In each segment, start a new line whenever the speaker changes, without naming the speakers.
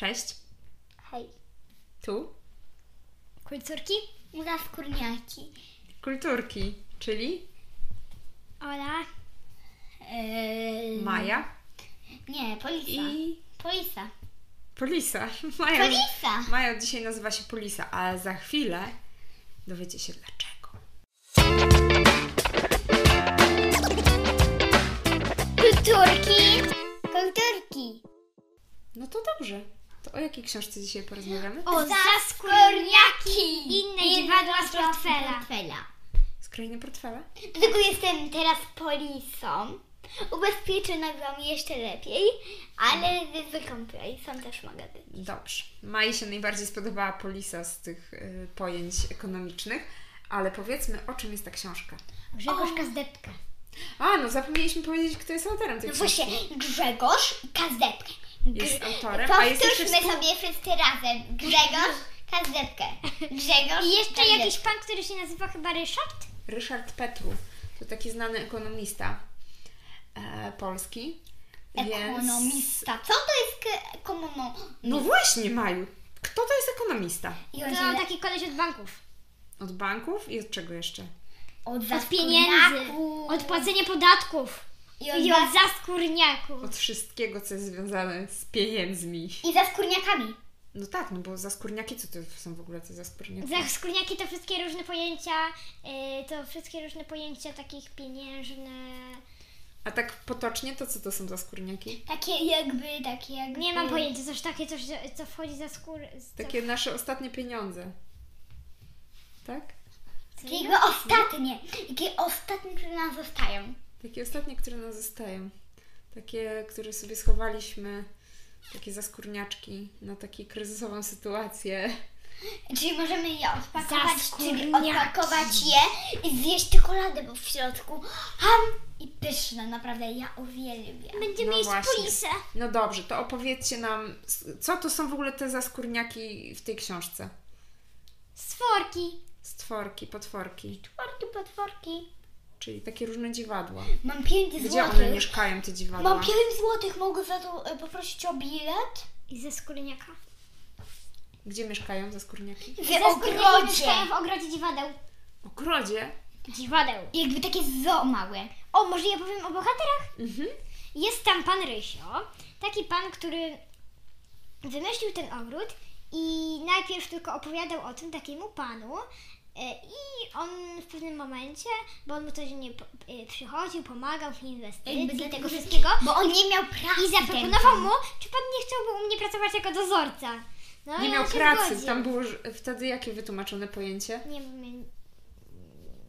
Cześć.
Hej.
Tu
Kulturki? Ula skórniaki.
kulturki, czyli
Ola. Yy...
Maja
Nie, Polisa.
i
Polisa.
Polisa. Maja,
Polisa!
Maja dzisiaj nazywa się Polisa, ale za chwilę dowiecie się dlaczego.
Kulturki! Kulturki!
No to dobrze. To o jakiej książce dzisiaj porozmawiamy?
O, zaskórniaki! Inne dziwadła z portfela.
Z krainy portfela?
Dlatego jestem teraz polisą. Ubezpieczona byłam jeszcze lepiej, ale ze zwykłą polisą też mogę być.
Dobrze. Mai się najbardziej spodobała Polisa z tych y, pojęć ekonomicznych, ale powiedzmy, o czym jest ta książka.
Grzegorz Kazdepka.
A, no zapomnieliśmy powiedzieć, kto jest autorem tej
No
książki.
właśnie, Grzegorz Kazdepka.
Jest autorem, a jest jeszcze
Powtórzmy
współ...
sobie wszyscy razem. Grzegorz Kazdepkę. Grzegorz
I jeszcze
Kazdepkę.
jakiś pan, który się nazywa chyba Ryszard?
Ryszard Petru. To taki znany ekonomista e, polski. Więc...
Ekonomista. Co to jest ekonomista?
No właśnie, Maju. Kto to jest ekonomista?
To taki koleś od banków.
Od banków i od czego jeszcze?
od,
Od pieniędzy, od płacenia podatków
I od,
i od zaskórniaków.
Od wszystkiego, co jest związane z pieniędzmi.
I za skórniakami.
No tak, no bo zaskórniaki, co to są w ogóle te zaskórniaki?
Zaskórniaki to wszystkie różne pojęcia, y, to wszystkie różne pojęcia takich pieniężne.
A tak potocznie, to co to są zaskórniaki?
Takie jakby, takie jakby...
Nie mam pojęcia, coś takie, coś, co wchodzi za skór. Co,
Takie nasze ostatnie pieniądze. Tak?
Takiego ostatnie. Takie ostatnie, które nam zostają.
Takie ostatnie, które nas zostają. Takie, które sobie schowaliśmy. Takie zaskórniaczki na taką kryzysową sytuację.
Czyli możemy je odpakować, czyli odpakować je i zjeść czekoladę, bo w środku ham i pyszne, naprawdę ja uwielbiam.
Będziemy
No
jeść
właśnie.
polisę.
No dobrze, to opowiedzcie nam, co to są w ogóle te zaskórniaki w tej książce?
Stworki.
Stworki, potworki,
Potworki, potworki.
Czyli takie różne dziwadła.
Mam 5
Gdzie one
złotych.
mieszkają, te dziwadła?
Mam 5 złotych, mogę za to e, poprosić o bilet?
I ze skórniaka.
Gdzie mieszkają zaskórniaki?
W
Zaskórniaki
ogrodzie.
mieszkają w ogrodzie dziwadeł.
W ogrodzie?
Dziwadeł.
Jakby takie zoo małe.
O, może ja powiem o bohaterach?
Mhm.
Jest tam pan Rysio, taki pan, który wymyślił ten ogród i najpierw tylko opowiadał o tym takiemu panu i on w pewnym momencie, bo on mu codziennie e, przychodził, pomagał w inwestycji tego wszystkiego
Bo on nie miał pracy.
i zaproponował mu, czy pan nie chciałby u mnie pracować jako dozorca. No
Nie miał pracy.
zgodził.
Tam było wtedy jakie wytłumaczone pojęcie?
Nie wiem,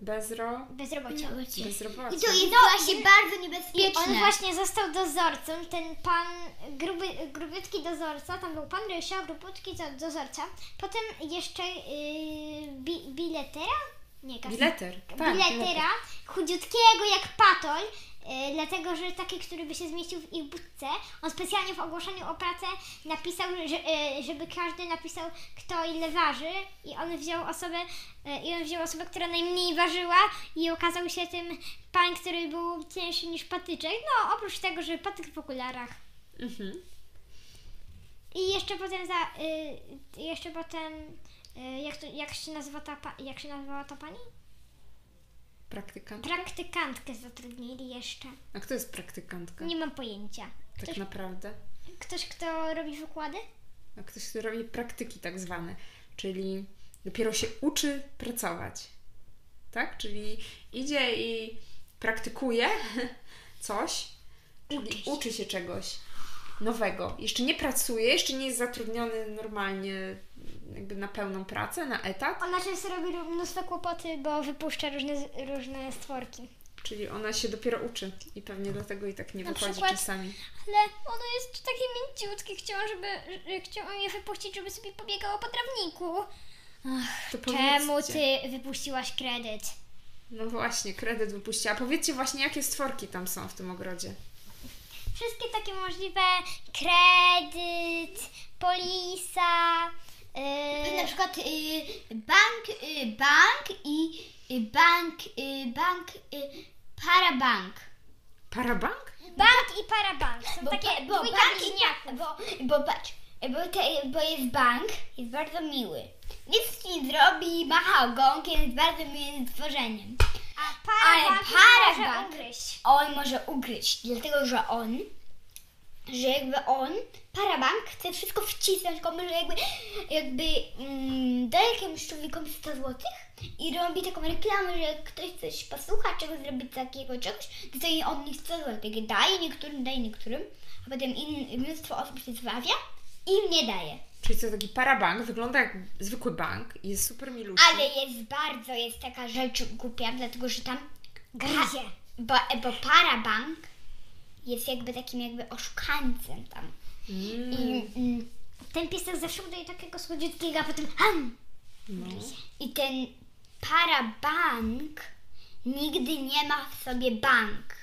Bezro...
bezrobocia.
Bezrobocie.
I to jest
No,
właśnie bardzo
I
niebezpieczne.
on właśnie został dozorcą, ten pan, gruby, grubiutki dozorca, tam był pan Rysio, grubiutki do- dozorca, potem jeszcze yy, bi, biletera? Nie, kas-
Bileter. Tak,
biletera, chudziutkiego jak patol, yy, dlatego, że taki, który by się zmieścił w ich budce, on specjalnie w ogłoszeniu o pracę napisał, że, yy, żeby każdy napisał, kto ile waży i on wziął osobę, yy, i on wziął osobę, która najmniej ważyła i okazał się tym pan, który był cięższy niż patyczek, no oprócz tego, że patyk w okularach.
Mhm.
I jeszcze potem za, y, jeszcze potem, y, jak, to, jak się nazywa ta, jak się nazywała ta pani?
Praktykant.
Praktykantkę zatrudnili jeszcze.
A kto jest praktykantka?
Nie mam pojęcia.
Tak
Ktoś,
naprawdę.
ktoś kto robi wykłady?
A ktoś, kto robi praktyki tak zwane, czyli dopiero się uczy pracować. Tak? Czyli idzie i praktykuje coś, czyli
Uczy się.
uczy się czegoś nowego. Jeszcze nie pracuje, jeszcze nie jest zatrudniony normalnie jakby na pełną pracę, na etat,
Ona często robi mnóstwo kłopoty, bo wypuszcza różne, różne stworki.
czyli ona się dopiero uczy i pewnie dlatego i tak nie
Na
wychodzi
przykład-
czasami.
Ale ono jest takie mięciutkie, chciałam, żeby, że- chciałam je wypuścić, żeby sobie pobiegało po trawniku.
To
Czemu ty wypuściłaś kredyt?
No właśnie, kredyt wypuściła. Powiedzcie właśnie, jakie stworki tam są w tym ogrodzie.
Wszystkie takie możliwe kredyt, polisa,
Na przykład y, bank, y, bank i y, bank, bank, parabank.
Parabank?
bank i parabank. Są takie
bo bank i. Bo, bo patrz, Bo, te, bo jest bank, jest bardzo miły. Nic nie zrobi, macha ogonkiem, jest bardzo miłym stworzeniem.
A
Ale
para
parabank-
może ugryźć.
On może ugryźć, dlatego że on, że jakby on, parabank, chce wszystko wcisnąć komuś, że jakby, jakby mm, daje jakiemuś człowiekowi 100 złotych i robi taką reklamę, że jak ktoś coś posłucha, czego zrobić takiego czegoś, to daje od nich 100 złotych. Daje niektórym, daje niektórym, a potem in, mnóstwo osób się zwawia i im nie daje.
Czyli co, taki parabank wygląda jak zwykły bank i jest super miluśny.
Ale jest bardzo, jest taka rzecz głupia, dlatego że tam
Gryzie.
Bo, bo parabank jest jakby takim jakby oszukańcem tam.
Mm,
I, mm,
Ten piesek zawsze udaje takiego słodziutkiego, a potem ham.
no.
I ten parabank nigdy nie ma w sobie bank.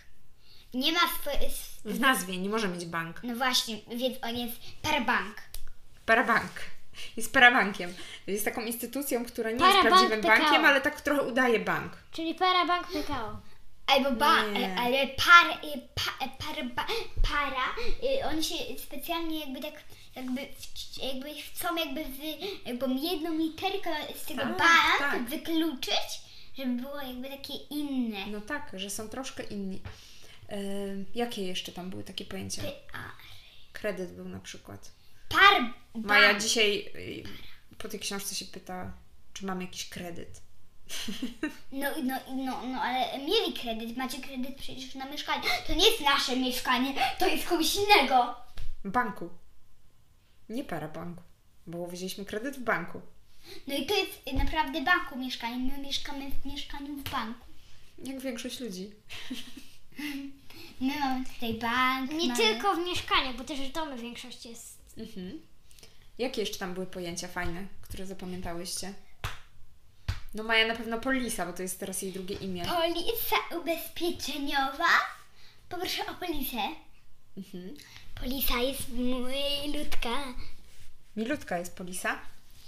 Nie ma swoje...
W nazwie nie może mieć bank.
No właśnie, więc on jest parabank.
Parabank. Jest parabankiem. Jest taką instytucją, która nie
Parabank
jest prawdziwym
PKO.
bankiem, ale tak trochę udaje bank.
Czyli parabank PKO.
Albo ba,
Nie.
ale par, y, pa, y, para, ba, para, y, oni się specjalnie jakby tak, jakby, jakby chcą jakby z, jakby jedną literkę z tego
Tak,
bank
tak.
wykluczyć, żeby było jakby takie inne.
No tak, że są troszkę inni. E, jakie jeszcze tam były takie pojęcia?
Ty- a,
Kredyt był na przykład.
Par,
Maja
bank.
dzisiaj y, po tej książce się pyta, czy mam jakiś kredyt.
No, no, no, no, ale mieli kredyt, macie kredyt przecież na mieszkanie. To nie jest nasze mieszkanie, to jest kogoś innego.
Banku. Nie parabanku. Bo wzięliśmy kredyt w banku.
No i to jest naprawdę banku mieszkanie. My mieszkamy w mieszkaniu w banku.
Jak większość ludzi.
My mamy tutaj bank.
Nie
mamy...
tylko w mieszkaniu, bo też domy w większości jest.
Mhm. Jakie jeszcze tam były pojęcia fajne, które zapamiętałyście? No Maja na pewno Polisa, bo to jest teraz jej drugie imię.
Polisa ubezpieczeniowa. Poproszę o polisę.
Mhm.
Polisa jest milutka.
Milutka jest Polisa.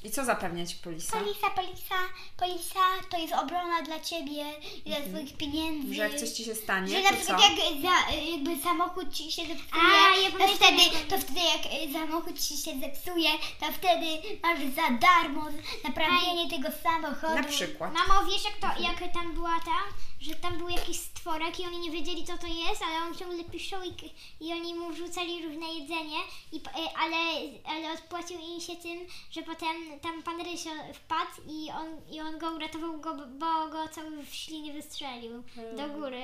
I co zapewnia Ci Polisa?
Polisa, polisa, polisa to jest obrona dla ciebie i dla twoich pieniędzy.
Mhm. Że jak coś Ci się stanie,
Że na
to
przykład
co?
jak za, jakby samochód ci się zepsuje,
ja
to,
pamiętam,
wtedy,
jak-
to wtedy jak y, samochód ci się zepsuje, to wtedy masz za darmo naprawienie tego samochodu.
Na przykład.
Mamo, wiesz jak to, jak tam była ta, że tam był jakiś stworek i oni nie wiedzieli co to jest, ale on ciągle piszczął i, i oni mu wrzucali różne jedzenie, i, e, ale, ale odpłacił im się tym, że potem tam pan Rysio wpadł i on, i on go uratował, go, bo go cały w ślinie wystrzelił do góry.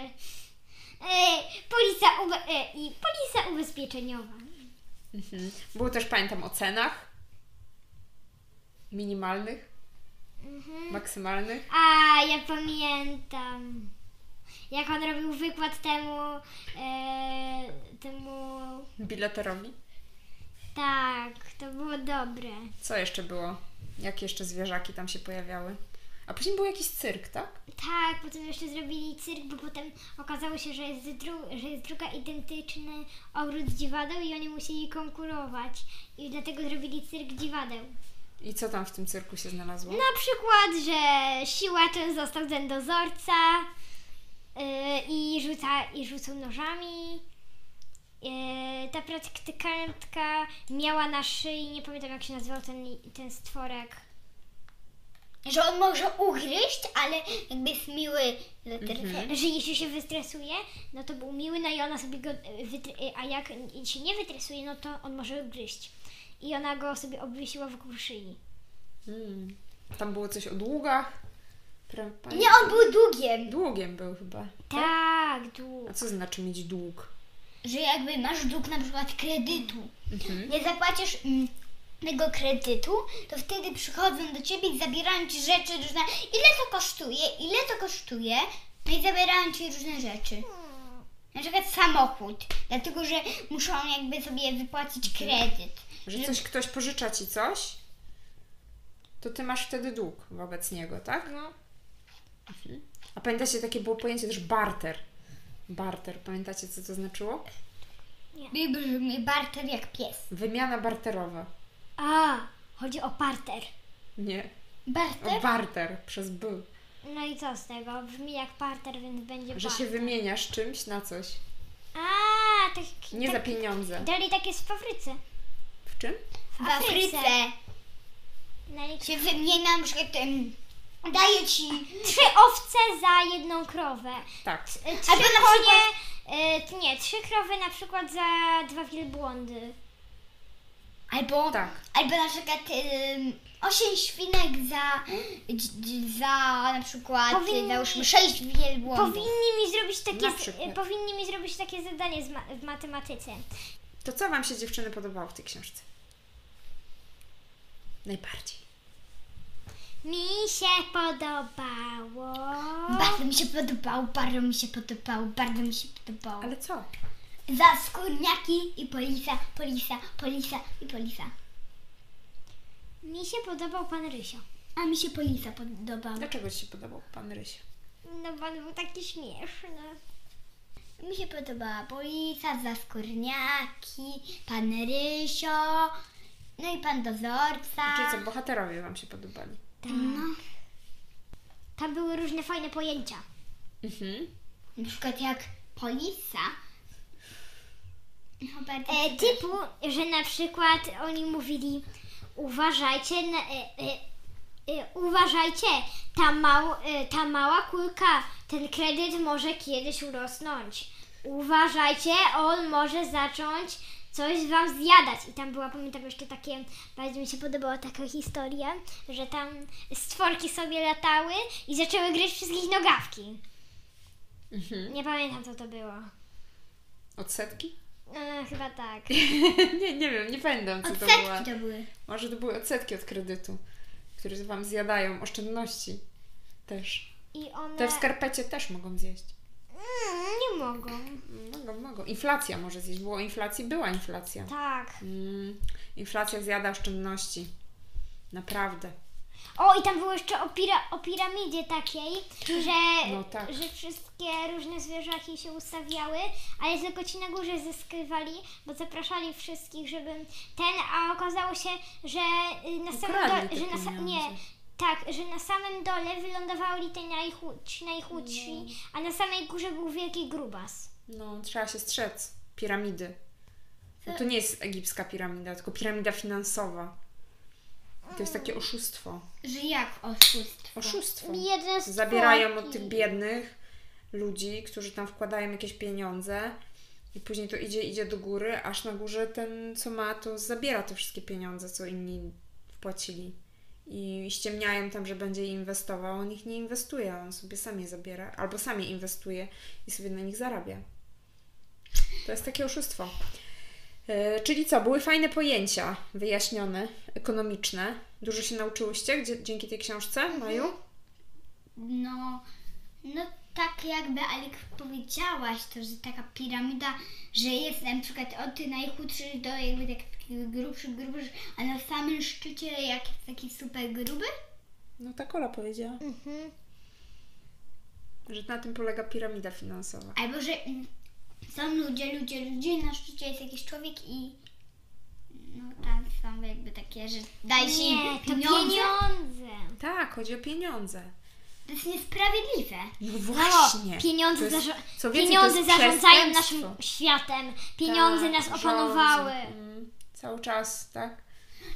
E, polisa, ube, e, i polisa ubezpieczeniowa.
Mhm. Było też, pamiętam, o cenach. Minimalnych,
Mhm.
maksymalnych.
A, ja pamiętam. Jak on robił wykład temu, e, temu,
Bileterowi.
tak, to było dobre.
Co jeszcze było? Jakie jeszcze zwierzaki tam się pojawiały? A później był jakiś cyrk, tak?
Tak, potem jeszcze zrobili cyrk, bo potem okazało się, że jest, dru- że jest druga identyczny ogród dziwadeł i oni musieli konkurować. I dlatego zrobili cyrk dziwadeł.
I co tam w tym cyrku się znalazło?
Na przykład, że siłaczem został ten dozorca yy, i, rzuca, i rzucał nożami. Yy, ta praktykantka miała na szyi, nie pamiętam jak się nazywał ten, ten stworek.
Że on może ugryźć, ale jakby jest miły.
Mhm.
Że jeśli się wystresuje, no to był miły, no i ona sobie go, wytr- yy, a jak się nie wytresuje, no to on może gryźć. I ona go sobie obwiesiła wokół szyi.
Mm. Tam było coś o długach.
Nie, on był długiem.
Długiem był chyba.
Tak, długo.
A co znaczy mieć dług?
Że jakby masz dług na przykład kredytu.
Mhm.
Nie zapłacisz mm, tego kredytu, to wtedy przychodzą do ciebie i zabierają ci rzeczy różne. Ile to kosztuje? Ile to kosztuje? No i zabierają ci różne rzeczy. Na przykład samochód, dlatego że muszą jakby sobie wypłacić kredyt.
Że coś ktoś pożycza ci coś, to ty masz wtedy dług wobec niego, tak?
No.
A pamiętacie, takie było pojęcie też barter. Barter, pamiętacie co to znaczyło?
Brzmi barter jak pies.
Wymiana barterowa.
A, chodzi o parter.
Nie. O
Barter?
barter przez B.
No i co z tego? Brzmi jak parter, więc będzie
Że się
barter.
wymieniasz czymś na coś.
A, tak,
Nie
tak,
za pieniądze.
Dali tak jest w Afryce.
W czym?
W Afryce się wymienia na przykład em, daje ci
Trzy owce za jedną krowę.
Tak.
Trzy
Albo na
konie, e, nie, trzy krowy na przykład za dwa wielbłądy.
albo,
Tak.
albo na przykład em, osiem świnek za, dź- za na przykład
Powinni-
załóżmy sześć wielbłądów.
Powinni mi zrobić takie, z- powinni mi zrobić takie zadanie z ma w matematyce.
To co Wam się dziewczyny podobało w tej książce? Najbardziej.
Mi się podobało.
Bardzo mi się podobało, bardzo mi się podobało, bardzo mi się podobało.
Ale co?
Za skórniaki i polisa, polisa, polisa i polisa.
Mi się podobał pan Rysio.
A mi się polisa podobała.
Dlaczego Ci się podobał Pan Rysio?
No bo on był taki śmieszny.
Mi się podobała polisa, za skórniaki, pan Rysio, no i pan dozorca.
Czyli co, bohaterowie Wam się podobali?
Tak.
No,
Tam były różne fajne pojęcia.
Mhm.
na przykład jak polisa. No,
E, typu, że na przykład oni mówili uważajcie, na, e, e, e, uważajcie, ta, mał, e, ta mała kulka, ten kredyt może kiedyś urosnąć. Uważajcie, on może zacząć coś wam zjadać. I tam była, pamiętam jeszcze takie, bardzo mi się podobała taka historia, że tam stworki sobie latały i zaczęły gryźć wszystkich nogawki.
Mhm.
Nie pamiętam co to było.
Odsetki?
E, chyba tak.
nie, nie wiem, nie pamiętam co to była.
Odsetki to były.
Może to były odsetki od kredytu, które Wam zjadają, oszczędności też.
I one...
Te w skarpecie też mogą zjeść.
Mm, nie mogą.
Mogą, mogą. Inflacja może zjeść. Było o inflacji? Była inflacja.
Tak.
Mm, inflacja zjada oszczędności. Naprawdę.
O, i tam było jeszcze o, pira- o piramidzie takiej, że,
No tak.
że wszystkie różne zwierzaki się ustawiały, ale tylko ci na górze zeskrywali, bo zapraszali wszystkich, żeby ten, a okazało się, że y, na samym dole, że na sa- nie, tak, że na samym dole wylądowali te najchudsi, najchudsi, a na samej górze był wielki grubas.
No, trzeba się strzec. Piramidy. No to nie jest egipska piramida, tylko piramida finansowa. To jest takie oszustwo.
Że jak oszustwo?
Oszustwo.
Biedne
Zabierają od tych biednych ludzi, którzy tam wkładają jakieś pieniądze i później to idzie, idzie do góry, aż na górze ten, co ma, to zabiera te wszystkie pieniądze, co inni wpłacili. I ściemniają tam, że będzie je inwestował, on ich nie inwestuje, on sobie sam je zabiera, albo sam je inwestuje i sobie na nich zarabia. To jest takie oszustwo. E, Czyli co, były fajne pojęcia wyjaśnione, ekonomiczne. Dużo się nauczyłyście gdzie, dzięki tej książce, Maju?
No, no tak jakby Alik powiedziałaś to, że taka piramida, że jest na przykład od najchudszych do jakby tak grubszych, grubszych, a na samym szczycie jak jest taki super gruby?
No tak Ola powiedziała,
Mhm.
że na tym polega piramida finansowa.
Albo że są ludzie, ludzie, ludzie, na szczycie jest jakiś człowiek i no tam są jakby takie, że daj się
Nie, to
pieniądze.
pieniądze.
Tak, chodzi o pieniądze.
To jest niesprawiedliwe.
No
No,
właśnie.
pieniądze,
To jest-
zarza-
co więcej,
pieniądze
jest
zarządzają
przestępstwo.
naszym światem. Pieniądze
Tak,
nas
rządzą.
opanowały.
Mm, cały czas, tak?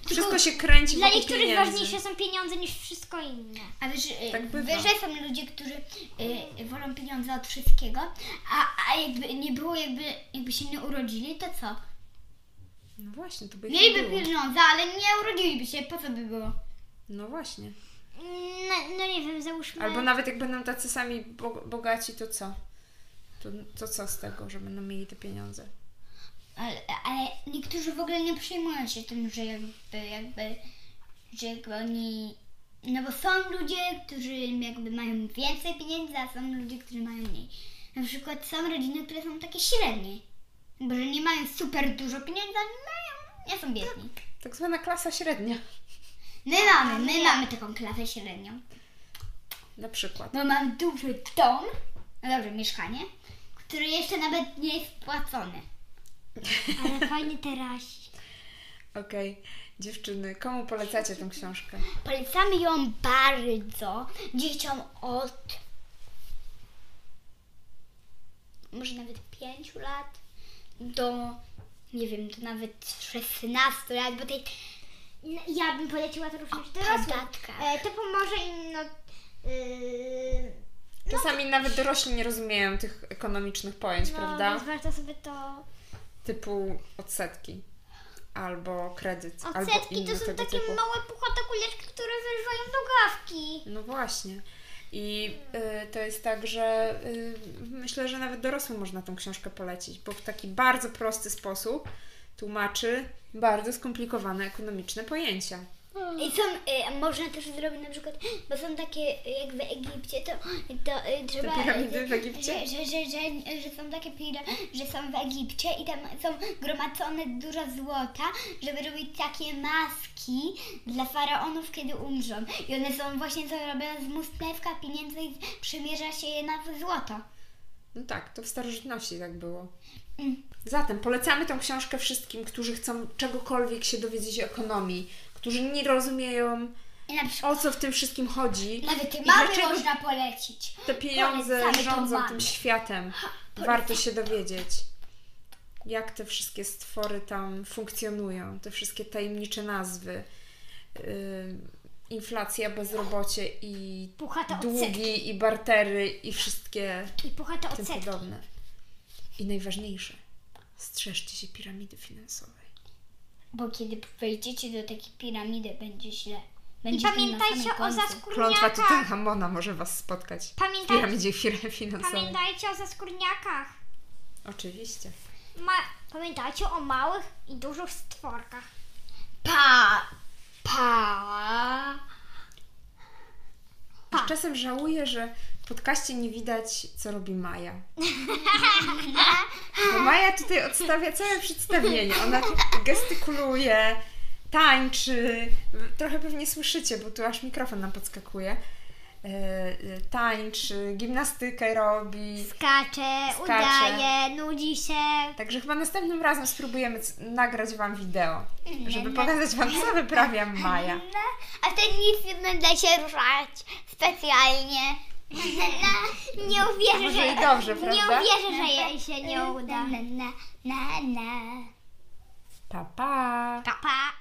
Wszystko się kręci
Dla
wokół
niektórych
pieniędzy.
ważniejsze są pieniądze niż wszystko inne.
A wiesz, y,
Tak bywa.
że są ludzie, którzy y, wolą pieniądze od wszystkiego, a, a jakby nie było, jakby, jakby się nie urodzili, to co?
No właśnie, to by ich nie
Mieliby
było.
pieniądze, ale nie urodziliby się, po co by było?
No właśnie.
No, no nie wiem, załóżmy.
Albo nawet jak będą tacy sami bo- bogaci, to co? To, to co z tego, że będą mieli te pieniądze?
Ale, ale niektórzy w ogóle nie przejmują się tym, że jakby, jakby, że jakby oni... No bo są ludzie, którzy jakby mają więcej pieniędzy, a są ludzie, którzy mają mniej. Na przykład są rodziny, które są takie średnie. Bo że nie mają super dużo pieniędzy, ale mają, nie są biedni.
Tak zwana klasa średnia.
My mamy, my mamy taką klasę średnią.
Na przykład.
Bo mam duży dom, no dobrze, mieszkanie, które jeszcze nawet nie jest płacone.
Ale fajny terasik.
Okej. Dziewczyny, komu polecacie tę książkę?
Polecamy ją bardzo dzieciom od może nawet 5 lat do nie wiem, to nawet 16 lat, bo tej
No, Ja bym poleciła to również dorosłym.
padatka.
E, to pomoże im, no... Yy,
Czasami nawet dorośli nie rozumieją tych ekonomicznych pojęć,
no,
prawda?
więc warto sobie to...
Typu odsetki. Albo kredyt, albo
Odsetki
inne
to są takie
typu.
małe puchate kuleczki, które wyrwają dogawki.
No właśnie. I y, to jest tak, że y, myślę, że nawet dorosłym można tą książkę polecić, bo w taki bardzo prosty sposób tłumaczy bardzo skomplikowane ekonomiczne pojęcia.
I są, y, można też zrobić na przykład, bo są takie y, jak w Egipcie, to, to y, trzeba...
piramidy w Egipcie?
Że, że, że, że, że są takie piramidy, że są w Egipcie i tam są gromadzone dużo złota, żeby robić takie maski dla faraonów, kiedy umrzą. I one są właśnie zrobione z mustewka, pieniędzy i przymierza się je na złoto.
No tak, to w starożytności tak było.
Mm.
Zatem polecamy tą książkę wszystkim, którzy chcą czegokolwiek się dowiedzieć o ekonomii, którzy nie rozumieją,
przykład
o co w tym wszystkim chodzi.
nawet
I
mamy można polecić.
te pieniądze
Polecamy
rządzą tym światem. Warto się dowiedzieć, jak te wszystkie stwory tam funkcjonują, te wszystkie tajemnicze nazwy. Yy, inflacja, bezrobocie i
Puchate
długi
odsetki.
i bartery i wszystkie
I puchate
tym
odsetki.
podobne. I najważniejsze, strzeżcie się piramidy finansowej.
Bo kiedy wejdziecie do takiej piramidy, będzie źle.
I
Będzie na
pamiętajcie o.
Klątwa
zaskórniakach.
Tutenchamona może Was spotkać w
Pamiętaj,
piramidzie fir- finansowej.
pamiętajcie o zaskórniakach.
Oczywiście.
Ma, pamiętajcie o małych i dużych stworkach.
Pa! Pa!
Już czasem żałuję, że podcaście nie widać, co robi Maja. Bo Maja tutaj odstawia całe przedstawienie. Ona gestykuluje, tańczy. Trochę pewnie słyszycie, bo tu aż mikrofon nam podskakuje. E, e, Tańczy, gimnastykę robi.
Skacze,
Skacze.
udaje, nudzi się.
Także chyba następnym razem spróbujemy nagrać Wam wideo, żeby pokazać Wam, co wyprawia Maja.
A wtedy nie będę się ruszać specjalnie. Nie uwierzę,
Może
że,
i dobrze,
nie
prawda?
uwierzę, że jej się nie uda.
Na, na, na, na.
Pa, pa!
Pa, pa.